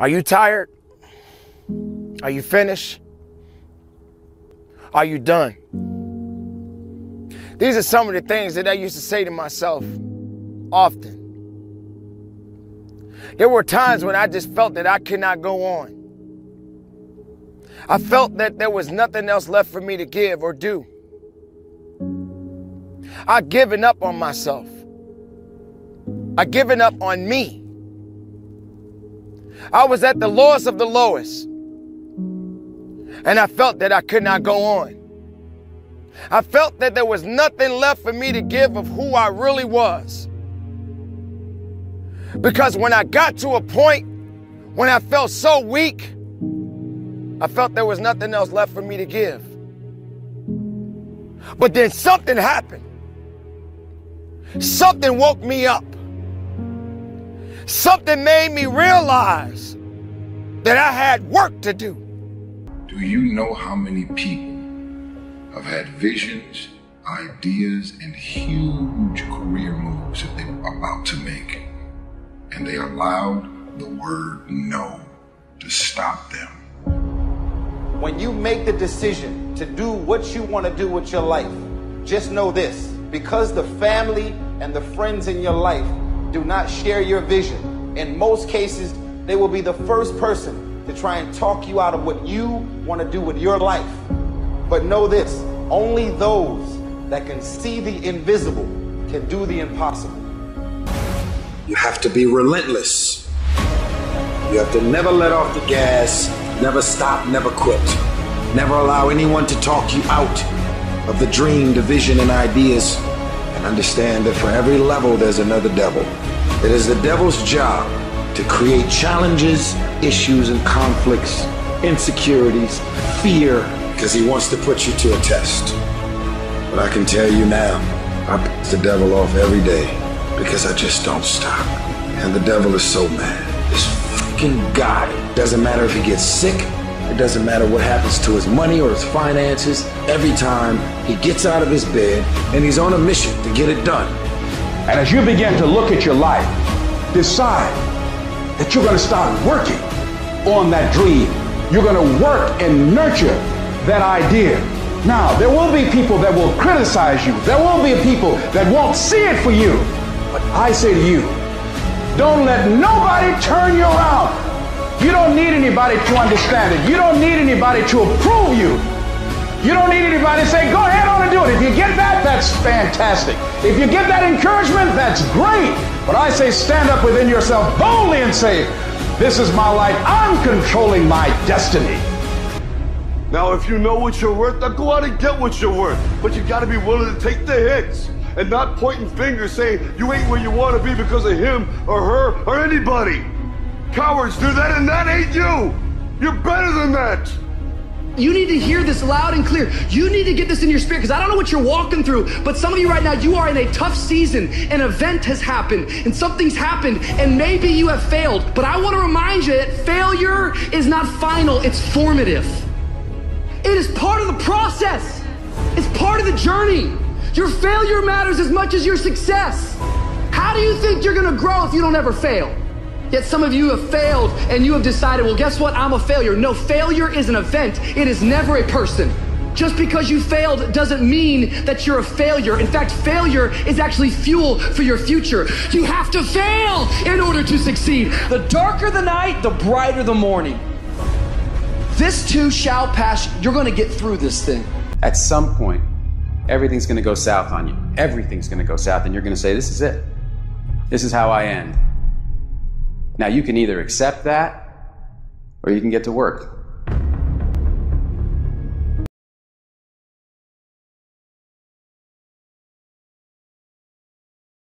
Are you tired? Are you finished? Are you done? These are some of the things that I used to say to myself often. There were times when I just felt that I could not go on. I felt that there was nothing else left for me to give or do. I'd given up on myself. I'd given up on me. I was at the lowest of the lowest. And I felt that I could not go on. I felt that there was nothing left for me to give of who I really was. Because when I got to a point when I felt so weak, I felt there was nothing else left for me to give. But then something happened. Something woke me up. Something made me realize that I had work to do. Do you know how many people have had visions, ideas, and huge career moves that they're about to make, and they allowed the word no to stop them? When you make the decision to do what you want to do with your life, just know this because the family and the friends in your life do not share your vision, in most cases, they will be the first person to try and talk you out of what you want to do with your life. But know this only those that can see the invisible can do the impossible. You have to be relentless. You have to never let off the gas, never stop, never quit. Never allow anyone to talk you out of the dream, the vision, and ideas and understand that for every level there's another devil. It is the devil's job to create challenges, issues, and conflicts, insecurities, fear, because he wants to put you to a test. But I can tell you now, I piss the devil off every day because I just don't stop. And the devil is so mad. This fucking guy. Doesn't matter if he gets sick, it doesn't matter what happens to his money or his finances. Every time he gets out of his bed and he's on a mission to get it done. And as you begin to look at your life, decide that you're going to start working on that dream. You're going to work and nurture that idea. Now, there will be people that will criticize you. There will be people that won't see it for you. But I say to you, don't let nobody turn you around. You don't need anybody to understand it. You don't need anybody to approve you. You don't need anybody to say, go ahead on and do it. If you get that, that's fantastic. If you get that encouragement, that's great. But I say, stand up within yourself boldly and say, this is my life. I'm controlling my destiny. Now, if you know what you're worth, then go out and get what you're worth. But you gotta be willing to take the hits and not pointing fingers saying you ain't where you want to be because of him or her or anybody. Cowards do that, and that ain't you. You're better than that. You need to hear this loud and clear. You need to get this in your spirit because I don't know what you're walking through, but some of you right now, you are in a tough season. An event has happened and something's happened, and maybe you have failed. But I want to remind you that failure is not final, it's formative. It is part of the process, it's part of the journey. Your failure matters as much as your success. How do you think you're going to grow if you don't ever fail? Yet some of you have failed and you have decided, well, guess what? I'm a failure. No, failure is an event, it is never a person. Just because you failed doesn't mean that you're a failure. In fact, failure is actually fuel for your future. You have to fail in order to succeed. The darker the night, the brighter the morning. This too shall pass. You're going to get through this thing. At some point, everything's going to go south on you. Everything's going to go south, and you're going to say, This is it. This is how I end. Now, you can either accept that or you can get to work.